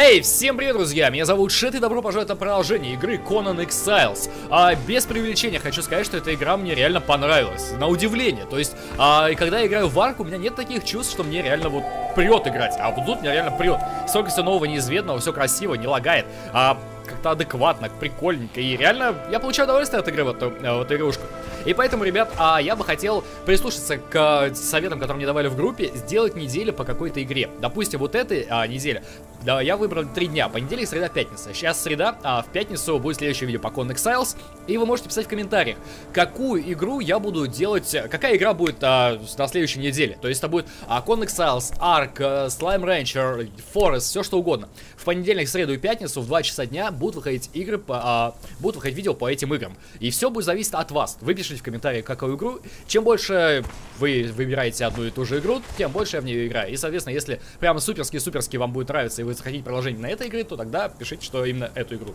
Эй, всем привет, друзья! Меня зовут Шет и добро пожаловать на продолжение игры Conan Exiles. А, без преувеличения хочу сказать, что эта игра мне реально понравилась. На удивление. То есть, а, когда я играю в арку, у меня нет таких чувств, что мне реально вот прет играть. А вот тут меня реально прет. Столько все нового, неизведанного, все красиво, не лагает. А как-то адекватно, прикольненько. И реально я получаю удовольствие от игры в эту, в эту игрушку. И поэтому, ребят, а, я бы хотел прислушаться к советам, которые мне давали в группе, сделать неделю по какой-то игре. Допустим, вот этой а, неделе, да, я выбрал три дня, понедельник, среда, пятница. Сейчас среда, а в пятницу будет следующее видео по Con Exiles, и вы можете писать в комментариях, какую игру я буду делать, какая игра будет а, на следующей неделе. То есть это будет а, Con Exiles, Ark, а, Slime Rancher, Forest, все что угодно. В понедельник, среду и пятницу в 2 часа дня будут выходить игры, по, а, будут выходить видео по этим играм. И все будет зависеть от вас. Вы пишите в комментариях, какую игру. Чем больше вы выбираете одну и ту же игру, тем больше я в нее играю. И, соответственно, если прямо суперски-суперски вам будет нравиться, и вы захотите продолжение на этой игре, то тогда пишите, что именно эту игру.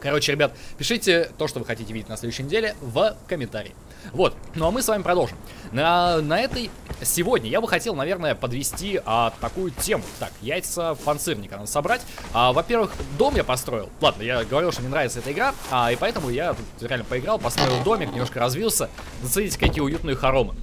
Короче, ребят, пишите то, что вы хотите видеть на следующей неделе в комментарии. Вот, ну а мы с вами продолжим. На, на этой сегодня я бы хотел, наверное, подвести а, такую тему. Так, яйца панцирника надо собрать. А, Во-первых, дом я построил. Ладно, я говорил, что мне нравится эта игра, а, и поэтому я тут реально поиграл, построил домик, немножко развился. Зацените, какие уютные хоромы.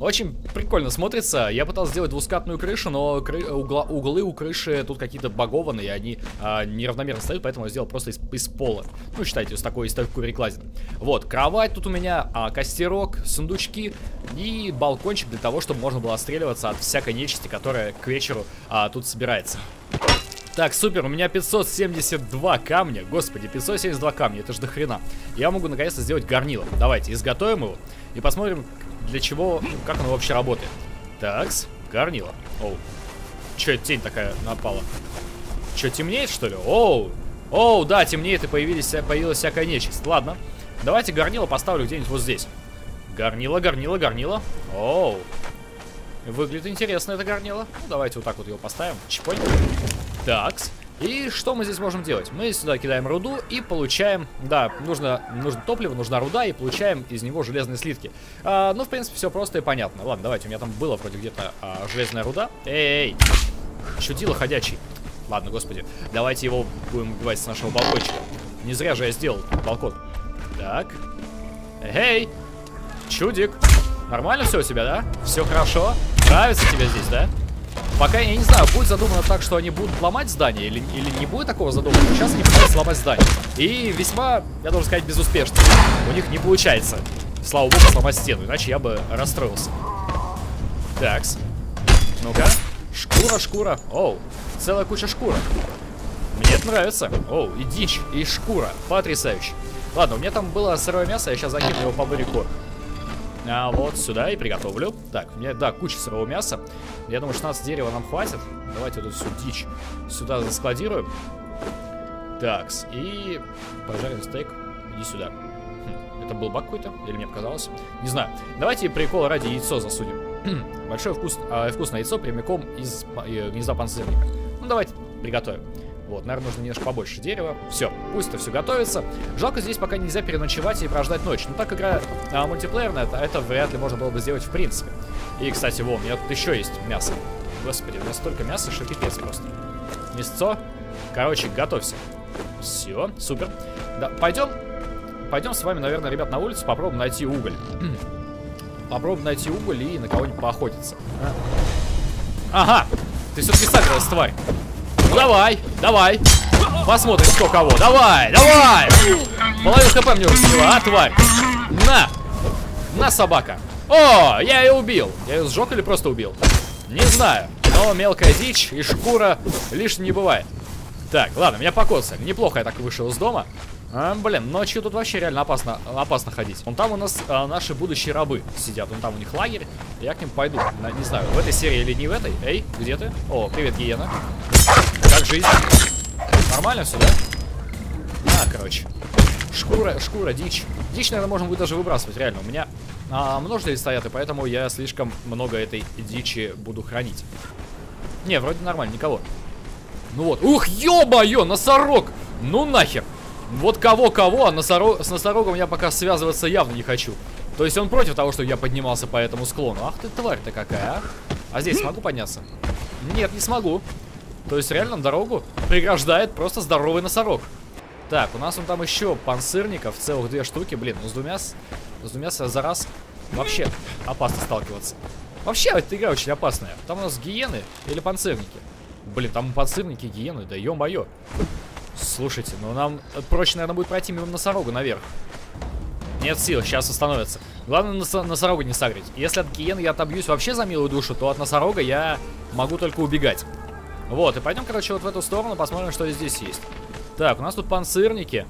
Очень прикольно смотрится. Я пытался сделать двускатную крышу, но кры угла углы у крыши тут какие-то багованы, и они а, неравномерно стоят, поэтому я сделал просто из, из пола. Ну, считайте, с такой, из такой перекладины. Вот, кровать тут у меня, а, костерок, сундучки и балкончик для того, чтобы можно было отстреливаться от всякой нечисти, которая к вечеру а, тут собирается. Так, супер, у меня 572 камня. Господи, 572 камня, это же до хрена. Я могу наконец-то сделать горнило. Давайте, изготовим его и посмотрим, для чего, как оно вообще работает. Такс, горнило. Оу. Че, тень такая напала? Че, темнеет, что ли? Оу. Оу, да, темнеет и появились, появилась всякая нечисть. Ладно. Давайте горнило поставлю где-нибудь вот здесь. Горнило, горнило, горнило. Оу. Выглядит интересно это горнило. Ну, давайте вот так вот его поставим. Чпонь. Такс. И что мы здесь можем делать? Мы сюда кидаем руду и получаем... Да, нужно, нужно топливо, нужна руда, и получаем из него железные слитки. А, ну, в принципе, все просто и понятно. Ладно, давайте, у меня там было вроде где-то а, железная руда. Эй, чудило ходячий. Ладно, господи, давайте его будем убивать с нашего балкончика. Не зря же я сделал балкон. Так. Эй, чудик. Нормально все у тебя, да? Все хорошо? Нравится тебе здесь, да? Пока я не знаю, будет задумано так, что они будут ломать здание или, или не будет такого задумано. Сейчас они пытаются сломать здание. И весьма, я должен сказать, безуспешно. У них не получается, слава богу, сломать стену, иначе я бы расстроился. Такс. Ну-ка. Шкура, шкура. Оу, целая куча шкура. Мне это нравится. Оу, и дичь, и шкура. Потрясающе. Ладно, у меня там было сырое мясо, я сейчас закину его по буряку. А вот сюда и приготовлю. Так, у меня, да, куча сырого мяса. Я думаю, 16 дерева нам хватит. Давайте эту всю дичь сюда заскладируем. Такс, и пожарим стейк. Иди сюда. Хм, это был баг какой-то? Или мне показалось? Не знаю. Давайте прикол ради яйцо засудим. Большое вкус, э, вкусное яйцо прямиком из э, гнезда панцирника. Ну, давайте приготовим. Вот, наверное, нужно немножко побольше дерева. Все, пусть это все готовится. Жалко, здесь пока нельзя переночевать и прождать ночь. Но так игра а, мультиплеерная, это, это вряд ли можно было бы сделать в принципе. И, кстати, во, у меня тут еще есть мясо. Господи, у меня столько мяса, что пипец просто. Мясцо. Короче, готовься. Все, супер. Да, пойдем, пойдем с вами, наверное, ребят, на улицу, попробуем найти уголь. попробуем найти уголь и на кого-нибудь поохотиться. А? Ага, ты все-таки сагрилась, тварь. Ну давай, давай. Посмотрим, кто кого. Давай, давай. Половину хп мне уже а, тварь? На. На, собака. О, я ее убил. Я ее сжег или просто убил? Не знаю. Но мелкая дичь и шкура лишним не бывает. Так, ладно, меня покоцали. Неплохо я так вышел из дома. А, блин, ночью тут вообще реально опасно, опасно ходить. Вон там у нас а, наши будущие рабы сидят. Вон там у них лагерь. Я к ним пойду. На, не знаю, в этой серии или не в этой. Эй, где ты? О, привет, Гиена. Как жизнь? Нормально все, да? А, короче. Шкура, шкура, дичь. Дичь, наверное, можно будет даже выбрасывать, реально. У меня а, множители стоят, и поэтому я слишком много этой дичи буду хранить. Не, вроде нормально, никого. Ну вот. Ух, ё-моё, носорог! Ну нахер! Вот кого-кого, а носорог, с носорогом я пока связываться явно не хочу. То есть он против того, что я поднимался по этому склону. Ах ты тварь-то какая, а? А здесь смогу подняться? Нет, не смогу. То есть реально дорогу преграждает просто здоровый носорог. Так, у нас он там еще панцирников, целых две штуки. Блин, ну с двумя, с двумя за раз вообще опасно сталкиваться. Вообще, эта игра очень опасная. Там у нас гиены или панцирники. Блин, там панцирники, гиены, да ё-моё. Слушайте, ну нам проще, наверное, будет пройти мимо носорога наверх. Нет сил, сейчас остановится. Главное нос носорога не сагрить. Если от гиены я отобьюсь вообще за милую душу, то от носорога я могу только убегать. Вот, и пойдем, короче, вот в эту сторону, посмотрим, что здесь есть. Так, у нас тут панцирники.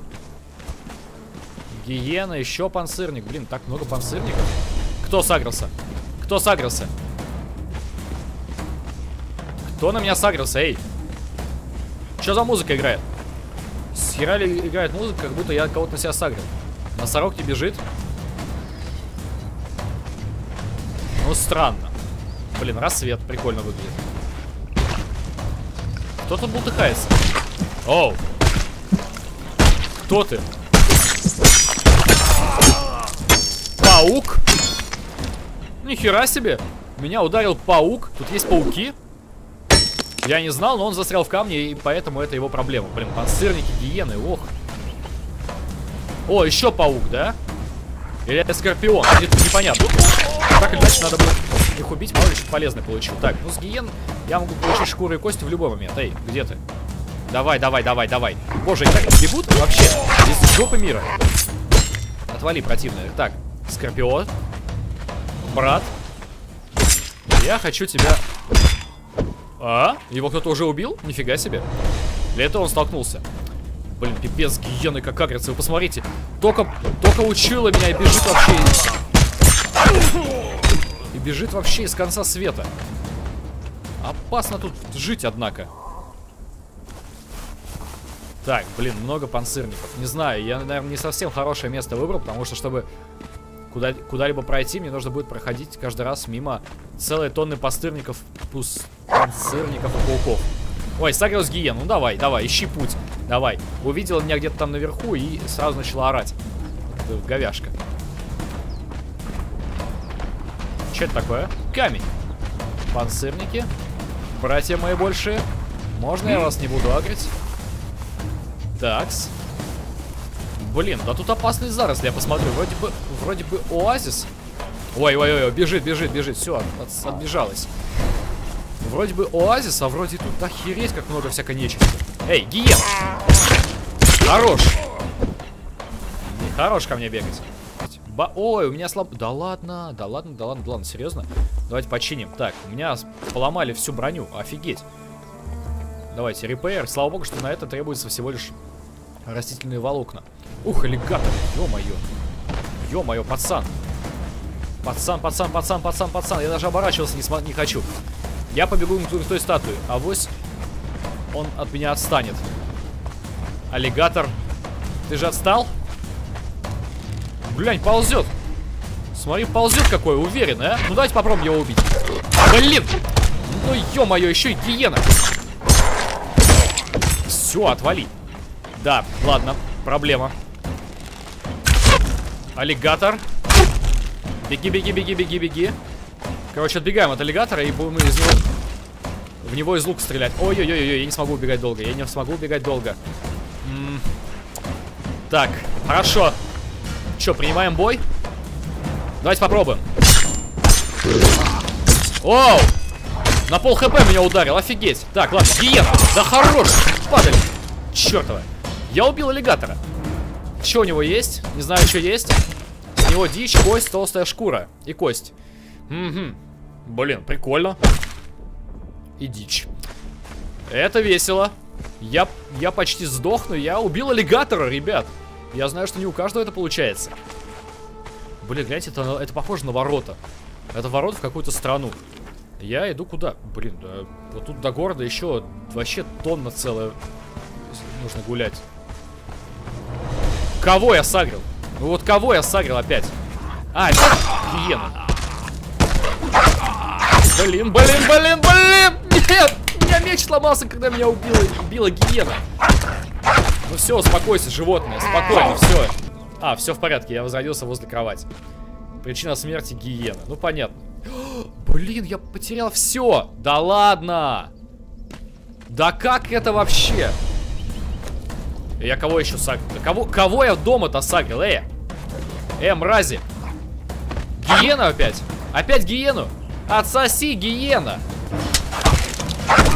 Гиена, еще панцирник. Блин, так много панцирников. Кто сагрился? Кто сагрился? Кто на меня сагрился, эй? Что за музыка играет? С херали играет музыка, как будто я кого-то на себя сагрил. Носорог не бежит. Ну, странно. Блин, рассвет прикольно выглядит. Кто тут бултыхается? Оу. Кто ты? Паук? Нихера себе. Меня ударил паук. Тут есть пауки. Я не знал, но он застрял в камне, и поэтому это его проблема. Блин, панцирники, гиены, ох. О, еще паук, да? Или это скорпион? Это непонятно. Так или иначе, надо будет их убить, мало ли что полезное получил. Так, ну с гиен я могу получить шкуры и кости в любой момент. Эй, где ты? Давай, давай, давай, давай. Боже, и так бегут вообще. Здесь жопы мира. Отвали, противная. Так, скорпион. Брат. Я хочу тебя... А? Его кто-то уже убил? Нифига себе. Для этого он столкнулся. Блин, пипец, гиены как агрятся. Вы посмотрите. Только, только учила меня и бежит вообще... Бежит вообще из конца света. Опасно тут жить, однако. Так, блин, много панцирников. Не знаю, я, наверное, не совсем хорошее место выбрал, потому что, чтобы куда, куда-либо пройти, мне нужно будет проходить каждый раз мимо целой тонны пастырников, пус, панцирников и пауков. Ой, сагрос гиен, ну давай, давай, ищи путь. Давай. Увидела меня где-то там наверху и сразу начала орать. Говяшка. Что это такое? Камень. Панцирники. Братья мои большие. Можно я вас не буду агрить? Такс. Блин, да тут опасные заросли, я посмотрю. Вроде бы, вроде бы оазис. Ой-ой-ой, бежит, бежит, бежит. Все, от, отбежалась. Вроде бы оазис, а вроде тут охереть, как много всякой нечисти. Эй, гиен! Хорош! Не хорош ко мне бегать. Ба Ой, у меня слаб... Да ладно, да ладно, да ладно, да ладно, серьезно? Давайте починим. Так, у меня поломали всю броню, офигеть. Давайте, репейр. Слава богу, что на это требуется всего лишь растительные волокна. Ух, аллигатор, ё-моё. Ё-моё, пацан. Пацан, пацан, пацан, пацан, пацан. Я даже оборачиваться не, не хочу. Я побегу к той статуе. А вось он от меня отстанет. Аллигатор. Ты же отстал? Глянь, ползет. Смотри, ползет какой, уверенный, а? Ну давайте попробуем его убить. Блин! Ну ё-моё, еще и гиена. Все, отвали. Да, ладно, проблема. Аллигатор. Беги, беги, беги, беги, беги. Короче, отбегаем от аллигатора и будем из него... В него из лука стрелять. Ой-ой-ой, я не смогу убегать долго. Я не смогу убегать долго. -м так, хорошо. Че, принимаем бой? Давайте попробуем. Оу! На пол хп меня ударил, офигеть. Так, ладно, гиена. Да хорош, падали. Чертова. Я убил аллигатора. Что у него есть? Не знаю, что есть. У него дичь, кость, толстая шкура и кость. Угу. Блин, прикольно. И дичь. Это весело. Я, я почти сдохну. Я убил аллигатора, ребят. Я знаю, что не у каждого это получается. Блин, гляньте, это, это похоже на ворота. Это ворота в какую-то страну. Я иду куда? Блин, да, вот тут до города еще вообще тонна целая. Нужно гулять. Кого я сагрил? Ну вот кого я сагрил опять? А, гиена. Блин, блин, блин, блин! Нет! У меня меч сломался, когда меня убила, убила гиена. Ну все, успокойся, животное, спокойно, все. А, все в порядке, я возродился возле кровати. Причина смерти гиена. Ну понятно. Блин, я потерял все. Да ладно. Да как это вообще? Я кого еще сагрил? Кого, кого я дома-то сагрил? Эй! Э, мрази! Гиена опять? Опять гиену? Отсоси, гиена!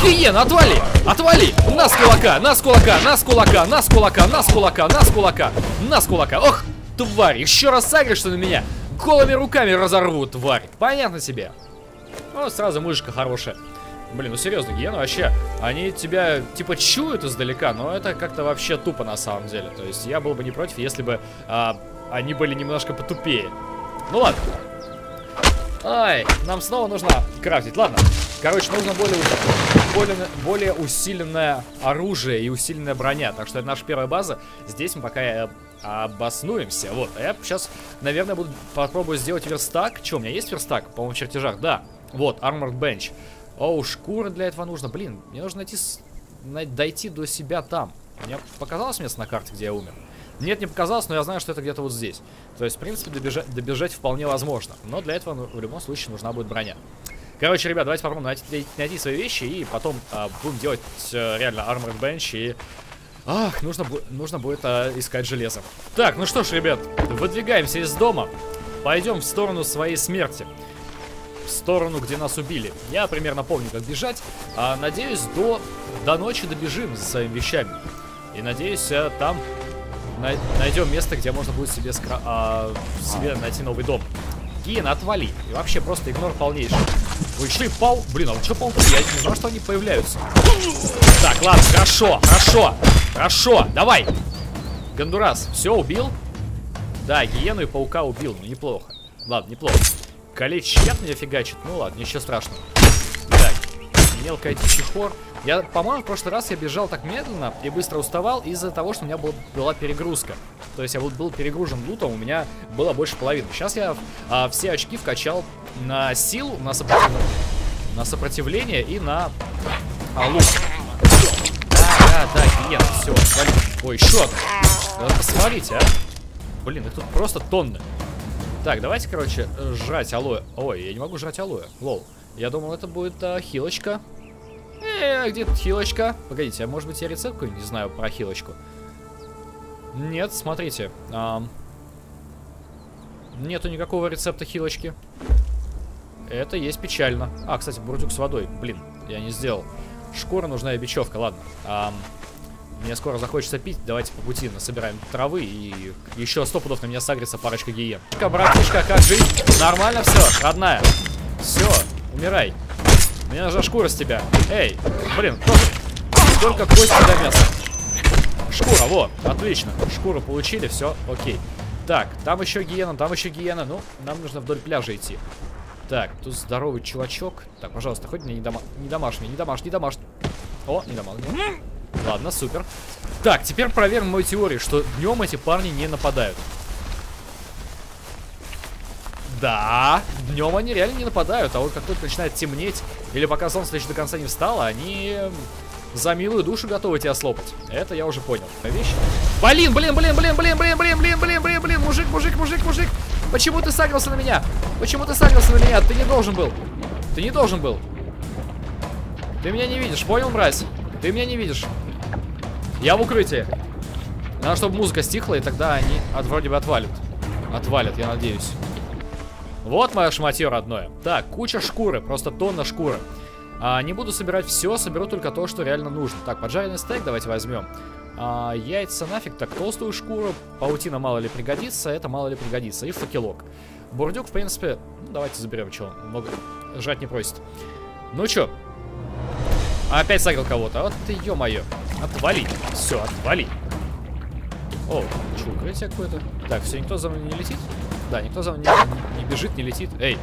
Гиена, отвали! Отвали! На с кулака, на с кулака, на с кулака, на с кулака, на с кулака, на с кулака, на с кулака. Ох, тварь, еще раз сагришь на меня, голыми руками разорву, тварь. Понятно себе. Ну, сразу мышка хорошая. Блин, ну серьезно, гиены вообще, они тебя типа чуют издалека, но это как-то вообще тупо на самом деле. То есть я был бы не против, если бы а, они были немножко потупее. Ну ладно. Ай, нам снова нужно крафтить. Ладно. Короче, нужно более, более, более усиленное оружие и усиленная броня. Так что это наша первая база. Здесь мы пока э, обоснуемся. Вот. А я сейчас, наверное, буду попробую сделать верстак. Че, у меня есть верстак? По-моему, в чертежах. Да. Вот, Armored Bench. Оу, шкура для этого нужно. Блин, мне нужно найти, дойти до себя там. Мне показалось место на карте, где я умер? Нет, не показалось, но я знаю, что это где-то вот здесь. То есть, в принципе, добежать, добежать вполне возможно. Но для этого ну, в любом случае нужна будет броня. Короче, ребят, давайте попробуем найти, найти свои вещи и потом а, будем делать а, реально Armored Bench и... Ах, нужно, нужно будет а, искать железо. Так, ну что ж, ребят, выдвигаемся из дома. Пойдем в сторону своей смерти в сторону, где нас убили. Я примерно помню, как бежать. А, надеюсь, до, до ночи добежим за своими вещами. И надеюсь, э, там най найдем место, где можно будет себе, а, себе найти новый дом. Ген, отвали. И вообще просто игнор полнейший. Вы что, пау... Блин, а вот что пауки? Я не знаю, что они появляются. Так, ладно, хорошо, хорошо, хорошо, давай. Гондурас, все, убил? Да, гиену и паука убил, ну неплохо. Ладно, неплохо. Калечь яд меня фигачит. Ну ладно, ничего страшного. Мелкая дичь хор. Я, по-моему, в прошлый раз я бежал так медленно и быстро уставал из-за того, что у меня был, была перегрузка. То есть я был, был перегружен лутом, у меня было больше половины. Сейчас я а, все очки вкачал на силу, на, сопротив... на сопротивление и на а, лук. Да, да, да, клиент, все, свали. Ой, еще одна. Посмотрите, а. Блин, их тут просто тонны. Так, давайте, короче, жрать алоэ. Ой, я не могу жрать алоэ. Лол. Я думал, это будет а, хилочка. Э, где тут хилочка? Погодите, а может быть я рецепт не знаю про хилочку? Нет, смотрите. А, нету никакого рецепта хилочки. Это есть печально. А, кстати, бурдюк с водой. Блин, я не сделал. Шкура нужна и бечевка, ладно. А, мне скоро захочется пить. Давайте по пути насобираем травы. И еще сто пудов на меня сагрится парочка гиен. Братишка, как жить? Нормально все, родная. Все, умирай. Мне нужна шкура с тебя. Эй, блин, только кость для мяса. Шкура, вот, отлично. Шкуру получили, все, окей. Так, там еще гиена, там еще гиена. Ну, нам нужно вдоль пляжа идти. Так, тут здоровый чувачок. Так, пожалуйста, хоть мне не, дома... не домашний, не домашний, не домашний. О, не домашний. Ладно, супер. Так, теперь проверим мою теорию, что днем эти парни не нападают. Да, днем они реально не нападают, а вот как только начинает темнеть, или пока солнце еще до конца не встало, они за милую душу готовы тебя слопать. Это я уже понял. Вещь. Блин, блин, блин, блин, блин, блин, блин, блин, блин, блин, блин, мужик, мужик, мужик, мужик. Почему ты сагрился на меня? Почему ты сагрился на меня? Ты не должен был. Ты не должен был. Ты меня не видишь, понял, мразь? Ты меня не видишь. Я в укрытии. Надо, чтобы музыка стихла, и тогда они от, вроде бы отвалят. Отвалят, я надеюсь. Вот мое шматье родное. Так, куча шкуры, просто тонна шкуры. А, не буду собирать все, соберу только то, что реально нужно. Так, поджаренный стейк давайте возьмем. А, яйца нафиг, так, толстую шкуру. Паутина мало ли пригодится, это мало ли пригодится. И факелок. Бурдюк, в принципе, ну, давайте заберем, что много жрать не просит. Ну чё? Опять сагрил кого-то. Вот ты, ё-моё. Отвали. Все, отвали. О, что, укрытие какое-то? Так, все, никто за мной не летит? Да, никто за мной не, бежит, не летит. Эй.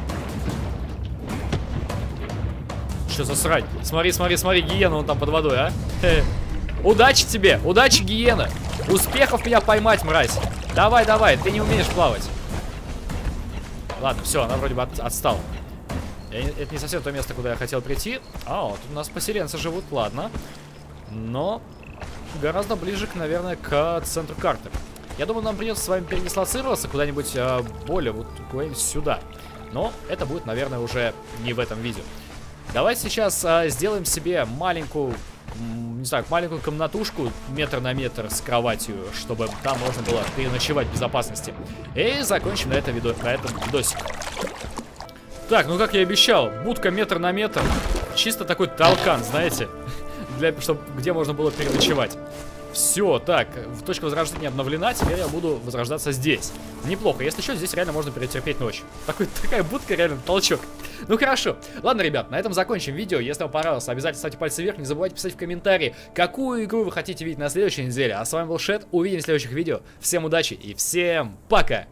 Что за срань? Смотри, смотри, смотри, гиена он там под водой, а? Удачи тебе, удачи, гиена. Успехов меня поймать, мразь. Давай, давай, ты не умеешь плавать. Ладно, все, она вроде бы от, отстала. Я, это не совсем то место, куда я хотел прийти. А, вот у нас поселенцы живут, ладно но гораздо ближе, к, наверное, к центру карты. Я думаю, нам придется с вами передислоцироваться куда-нибудь а, более, вот куда-нибудь сюда. Но это будет, наверное, уже не в этом видео. Давайте сейчас а, сделаем себе маленькую не знаю, маленькую комнатушку метр на метр с кроватью, чтобы там можно было переночевать в безопасности. И закончим на, этом видо на этом видосик. Так, ну как я и обещал, будка метр на метр. Чисто такой толкан, знаете, для, чтобы, где можно было переночевать. Все, так, точка возрождения обновлена, теперь я буду возрождаться здесь. Неплохо, если что, здесь реально можно перетерпеть ночь. Такой, такая будка, реально, толчок. Ну хорошо. Ладно, ребят, на этом закончим видео. Если вам понравилось, обязательно ставьте пальцы вверх. Не забывайте писать в комментарии, какую игру вы хотите видеть на следующей неделе. А с вами был Шет. Увидимся в следующих видео. Всем удачи и всем пока!